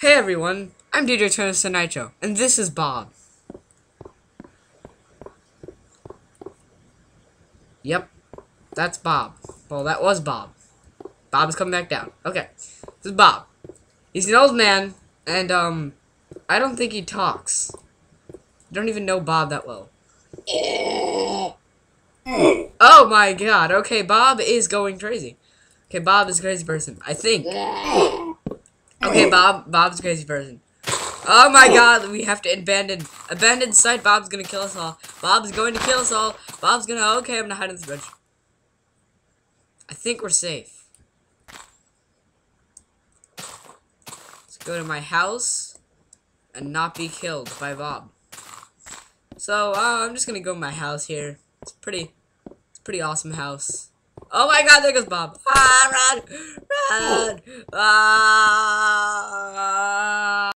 Hey everyone, I'm DJ Turner Nitro, and this is Bob. Yep, that's Bob. Well, that was Bob. Bob's coming back down. Okay, this is Bob. He's an old man, and, um, I don't think he talks. I don't even know Bob that well. Oh my god, okay, Bob is going crazy. Okay, Bob is a crazy person. I think. Okay, Bob. Bob's a crazy person. Oh my god, we have to abandon. Abandon site. Bob's gonna kill us all. Bob's going to kill us all. Bob's gonna. Okay, I'm gonna hide in this bridge. I think we're safe. Let's go to my house and not be killed by Bob. So, uh, I'm just gonna go to my house here. It's pretty, it's a pretty awesome house. Oh my god, there goes Bob. Ah, run! Run! Ah!